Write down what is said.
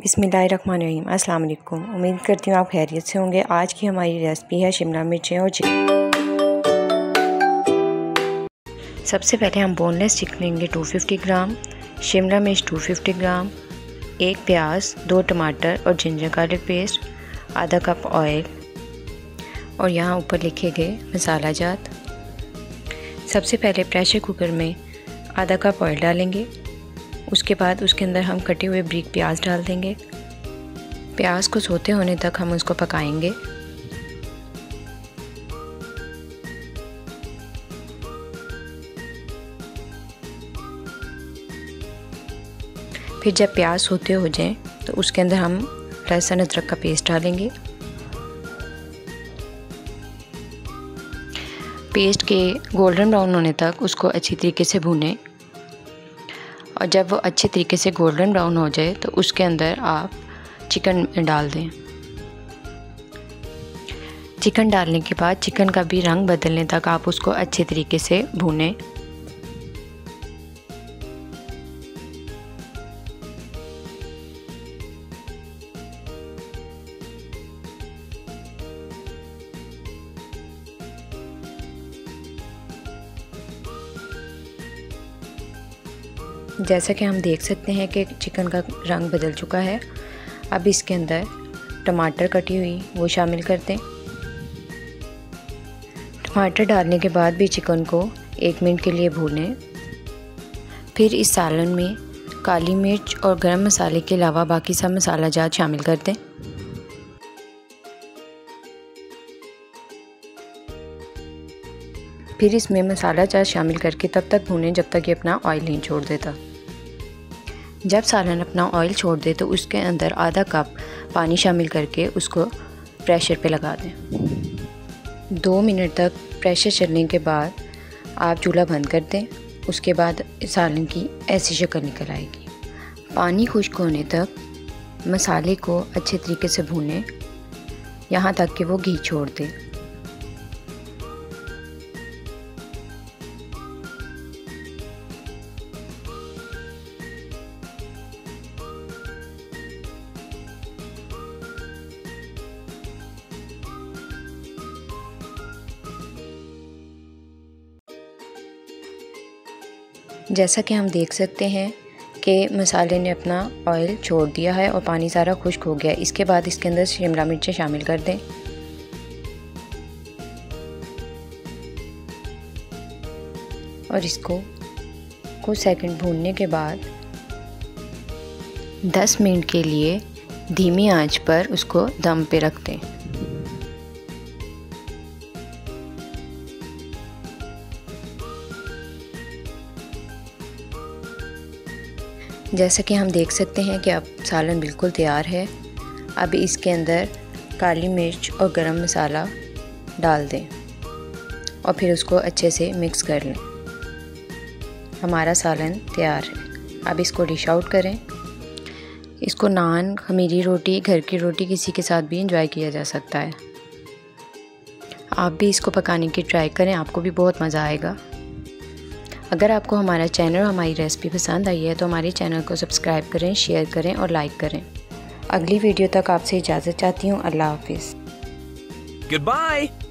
बिसमीम अस्सलाम वालेकुम उम्मीद करती हूँ आप खैरियत से होंगे। आज की हमारी रेसिपी है शिमला मिर्चें और चिकन। सबसे पहले हम बोनलेस चिकन लेंगे 250 ग्राम, शिमला मिर्च 250 ग्राम, एक प्याज, दो टमाटर और जिंजर गार्लिक पेस्ट, आधा कप ऑयल और यहाँ ऊपर लिखे गए मसाला जात। सबसे पहले प्रेशर कुकर में आधा कप ऑयल डालेंगे। उसके बाद उसके अंदर हम कटे हुए ब्रिक प्याज डाल देंगे। प्याज को सोते होने तक हम उसको पकाएँगे। फिर जब प्याज सोते हो जाएँ तो उसके अंदर हम लहसुन अदरक का पेस्ट डालेंगे। पेस्ट के गोल्डन ब्राउन होने तक उसको अच्छी तरीके से भूनें। और जब वो अच्छे तरीके से गोल्डन ब्राउन हो जाए तो उसके अंदर आप चिकन डाल दें। चिकन डालने के बाद चिकन का भी रंग बदलने तक आप उसको अच्छे तरीके से भूनें। जैसा कि हम देख सकते हैं कि चिकन का रंग बदल चुका है। अब इसके अंदर टमाटर कटी हुई, वो शामिल कर दें टमाटर डालने के बाद भी चिकन को एक मिनट के लिए भूनें। फिर इस सालन में काली मिर्च और गरम मसाले के अलावा बाकी सब मसाला जात शामिल कर दें फिर इसमें मसाला जात शामिल करके तब तक भूनें जब तक ये अपना ऑयल नहीं छोड़ देता। जब सालन अपना ऑयल छोड़ दे तो उसके अंदर आधा कप पानी शामिल करके उसको प्रेशर पे लगा दें। दो मिनट तक प्रेशर चलने के बाद आप चूल्हा बंद कर दें। उसके बाद सालन की ऐसी शक्ल निकल आएगी। पानी खुश्क होने तक मसाले को अच्छे तरीके से भूनें। यहाँ तक कि वो घी छोड़ दें। जैसा कि हम देख सकते हैं कि मसाले ने अपना ऑयल छोड़ दिया है और पानी सारा खुश्क हो गया इसके बाद इसके अंदर शिमला मिर्चें शामिल कर दें। और इसको कुछ सेकंड भूनने के बाद 10 मिनट के लिए धीमी आँच पर उसको दम पे रख दें। जैसा कि हम देख सकते हैं कि अब सालन बिल्कुल तैयार है। अब इसके अंदर काली मिर्च और गरम मसाला डाल दें और फिर उसको अच्छे से मिक्स कर लें। हमारा सालन तैयार है। अब इसको डिश आउट करें। इसको नान, खमीरी रोटी, घर की रोटी किसी के साथ भी इंजॉय किया जा सकता है। आप भी इसको पकाने की ट्राई करें, आपको भी बहुत मज़ा आएगा। अगर आपको हमारा चैनल और हमारी रेसिपी पसंद आई है तो हमारे चैनल को सब्सक्राइब करें, शेयर करें और लाइक करें। अगली वीडियो तक आपसे इजाज़त चाहती हूँ। अल्लाह हाफिज़। Goodbye!